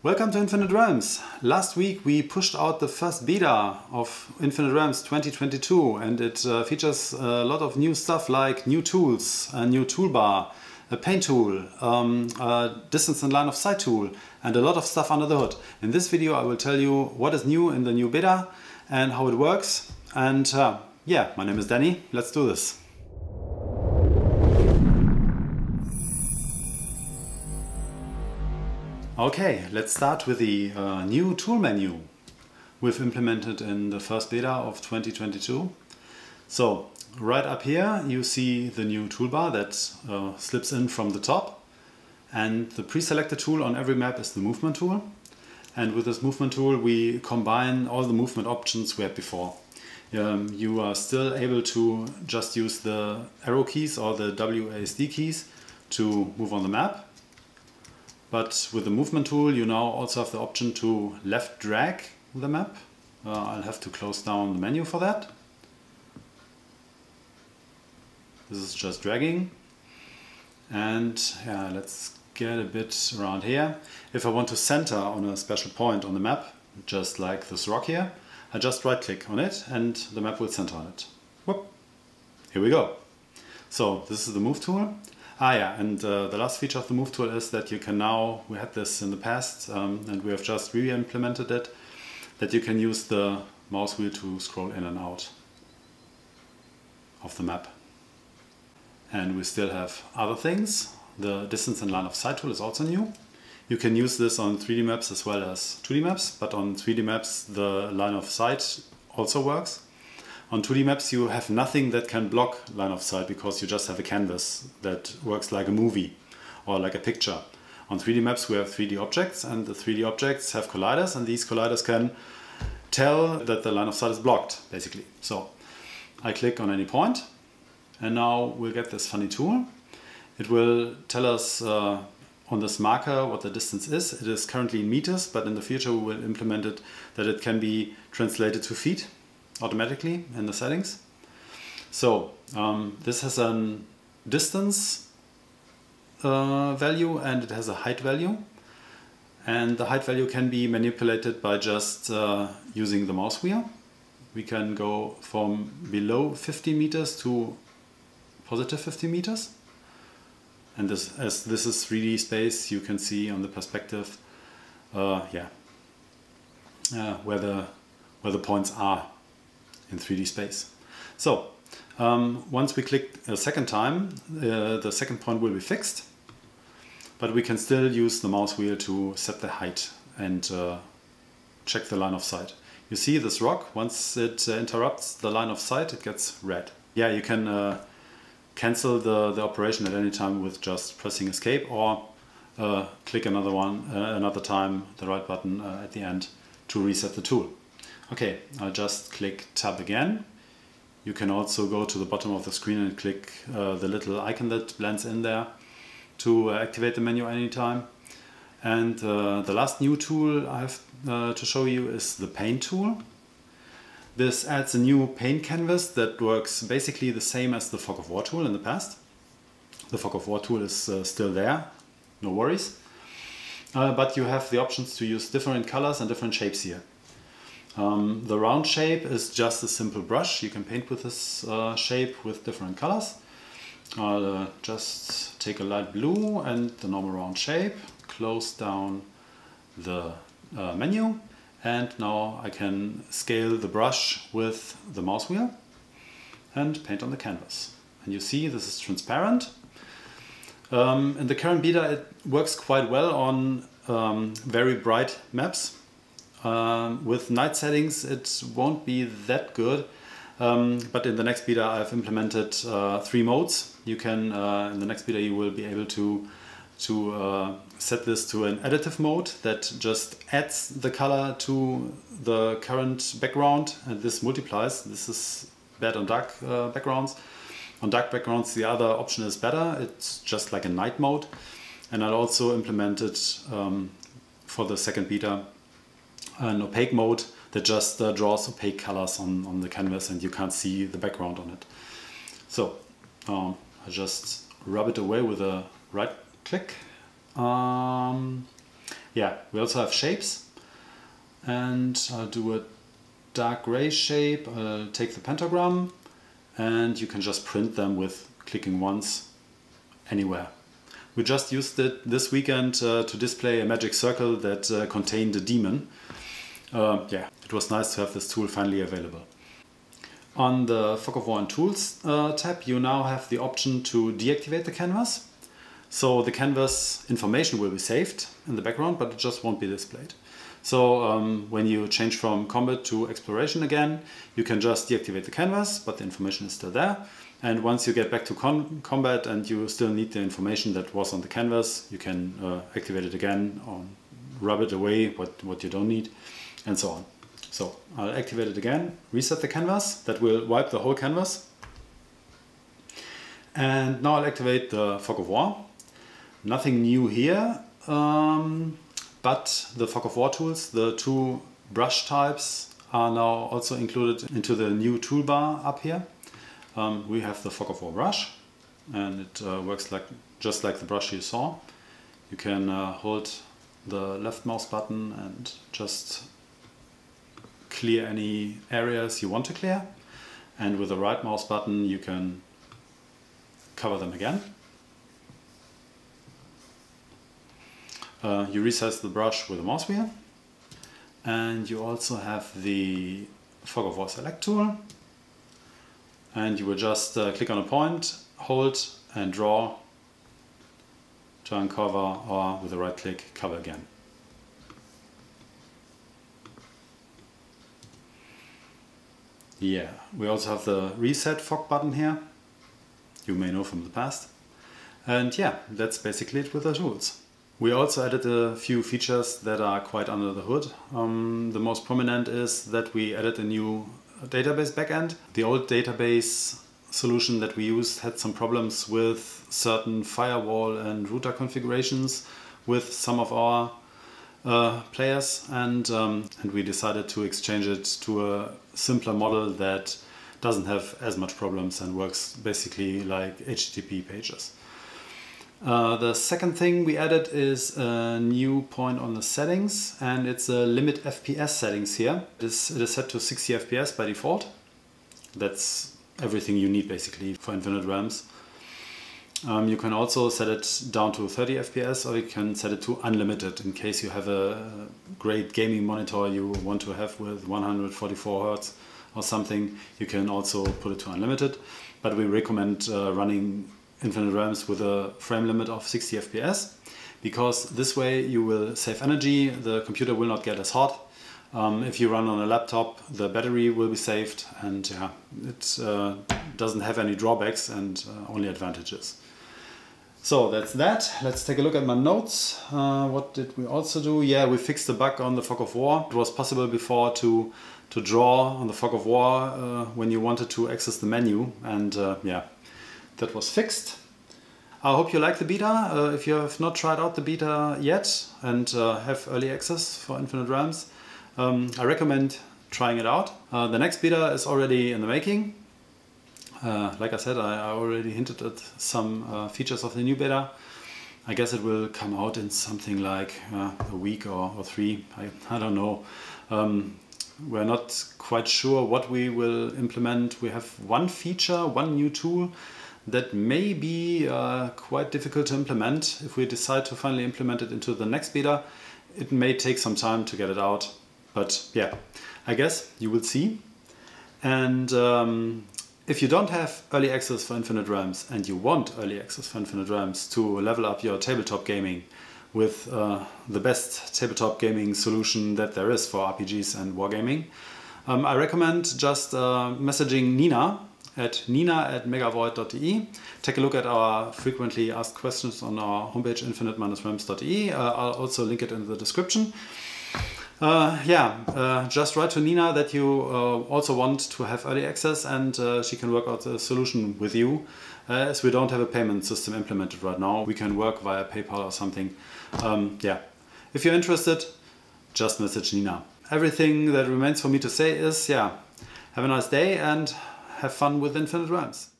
Welcome to Infinite Realms. Last week we pushed out the first beta of Infinite Realms 2022 and it uh, features a lot of new stuff like new tools, a new toolbar, a paint tool, um, a distance and line of sight tool and a lot of stuff under the hood. In this video I will tell you what is new in the new beta and how it works and uh, yeah, my name is Danny, let's do this. Okay, let's start with the uh, new tool menu we've implemented in the first beta of 2022. So right up here you see the new toolbar that uh, slips in from the top and the pre-selected tool on every map is the movement tool and with this movement tool we combine all the movement options we had before. Um, you are still able to just use the arrow keys or the WASD keys to move on the map but with the movement tool, you now also have the option to left drag the map. Uh, I'll have to close down the menu for that. This is just dragging. And yeah, let's get a bit around here. If I want to center on a special point on the map, just like this rock here, I just right click on it and the map will center on it. Whoop. Here we go. So this is the move tool. Ah yeah, and uh, the last feature of the Move tool is that you can now, we had this in the past um, and we have just re-implemented it, that you can use the mouse wheel to scroll in and out of the map. And we still have other things. The distance and line of sight tool is also new. You can use this on 3D maps as well as 2D maps, but on 3D maps the line of sight also works. On 2D maps you have nothing that can block line of sight because you just have a canvas that works like a movie or like a picture. On 3D maps we have 3D objects and the 3D objects have colliders and these colliders can tell that the line of sight is blocked basically. So I click on any point and now we'll get this funny tool. It will tell us uh, on this marker what the distance is. It is currently in meters but in the future we will implement it that it can be translated to feet automatically in the settings. So um, this has a distance uh, value and it has a height value. And the height value can be manipulated by just uh, using the mouse wheel. We can go from below 50 meters to positive 50 meters. And this, as this is 3D space, you can see on the perspective, uh, yeah, uh, where the where the points are in 3D space. So um, once we click a second time, uh, the second point will be fixed, but we can still use the mouse wheel to set the height and uh, check the line of sight. You see this rock, once it uh, interrupts the line of sight, it gets red. Yeah, you can uh, cancel the, the operation at any time with just pressing escape or uh, click another one, uh, another time, the right button at the end to reset the tool. Okay, I'll just click tab again. You can also go to the bottom of the screen and click uh, the little icon that blends in there to activate the menu anytime. And uh, the last new tool I have uh, to show you is the paint tool. This adds a new paint canvas that works basically the same as the Fog of War tool in the past. The Fog of War tool is uh, still there, no worries. Uh, but you have the options to use different colors and different shapes here. Um, the round shape is just a simple brush. You can paint with this uh, shape with different colors. I'll uh, just take a light blue and the normal round shape, close down the uh, menu and now I can scale the brush with the mouse wheel and paint on the canvas. And you see this is transparent. Um, in the current beta it works quite well on um, very bright maps um, with night settings it won't be that good, um, but in the next beta I've implemented uh, three modes. You can, uh, in the next beta you will be able to, to uh, set this to an additive mode that just adds the color to the current background and this multiplies. This is bad on dark uh, backgrounds. On dark backgrounds the other option is better, it's just like a night mode. And I'll also implement it um, for the second beta an opaque mode that just uh, draws opaque colors on, on the canvas and you can't see the background on it. So um, I just rub it away with a right click. Um, yeah, we also have shapes. And I'll do a dark gray shape. I'll take the pentagram and you can just print them with clicking once anywhere. We just used it this weekend uh, to display a magic circle that uh, contained a demon. Uh, yeah, it was nice to have this tool finally available. On the Fog of War and Tools uh, tab, you now have the option to deactivate the canvas. So the canvas information will be saved in the background, but it just won't be displayed. So um, when you change from combat to exploration again, you can just deactivate the canvas, but the information is still there. And once you get back to combat and you still need the information that was on the canvas, you can uh, activate it again or rub it away, what, what you don't need, and so on. So I'll activate it again, reset the canvas, that will wipe the whole canvas. And now I'll activate the Fog of War. Nothing new here. Um, but the Fog of War tools, the two brush types are now also included into the new toolbar up here. Um, we have the Fog of War brush and it uh, works like just like the brush you saw. You can uh, hold the left mouse button and just clear any areas you want to clear. And with the right mouse button you can cover them again. Uh, you resize the brush with a mouse wheel and you also have the Fog of War select tool and you will just uh, click on a point, hold and draw to uncover or with a right click cover again. Yeah, we also have the reset fog button here, you may know from the past. And yeah, that's basically it with the tools. We also added a few features that are quite under the hood. Um, the most prominent is that we added a new database backend. The old database solution that we used had some problems with certain firewall and router configurations with some of our uh, players and, um, and we decided to exchange it to a simpler model that doesn't have as much problems and works basically like HTTP pages. Uh, the second thing we added is a new point on the settings and it's a limit FPS settings here. It is, it is set to 60 FPS by default. That's everything you need basically for Infinite Realms. Um, you can also set it down to 30 FPS or you can set it to unlimited in case you have a great gaming monitor you want to have with 144 Hz or something. You can also put it to unlimited, but we recommend uh, running Infinite Realms with a frame limit of 60 FPS because this way you will save energy, the computer will not get as hot. Um, if you run on a laptop, the battery will be saved and yeah, it uh, doesn't have any drawbacks and uh, only advantages. So that's that. Let's take a look at my notes. Uh, what did we also do? Yeah, we fixed the bug on the Fog of War. It was possible before to to draw on the Fog of War uh, when you wanted to access the menu and uh, yeah, that was fixed. I hope you like the beta. Uh, if you have not tried out the beta yet and uh, have early access for Infinite Realms, um, I recommend trying it out. Uh, the next beta is already in the making. Uh, like I said, I, I, already hinted at some uh, features of the new beta. I guess it will come out in something like uh, a week or, or three. I, I, don't know. Um, we're not quite sure what we will implement. We have one feature, one new tool that may be uh, quite difficult to implement. If we decide to finally implement it into the next beta, it may take some time to get it out. But yeah, I guess you will see. And um, if you don't have early access for Infinite Realms and you want early access for Infinite Realms to level up your tabletop gaming with uh, the best tabletop gaming solution that there is for RPGs and wargaming, um, I recommend just uh, messaging Nina at nina at megavoid.de. Take a look at our frequently asked questions on our homepage infinite-realms.de. Uh, I'll also link it in the description. Uh, yeah, uh, just write to Nina that you uh, also want to have early access and uh, she can work out a solution with you. Uh, as we don't have a payment system implemented right now, we can work via PayPal or something. Um, yeah, if you're interested, just message Nina. Everything that remains for me to say is, yeah, have a nice day and have fun with Infinite Realms.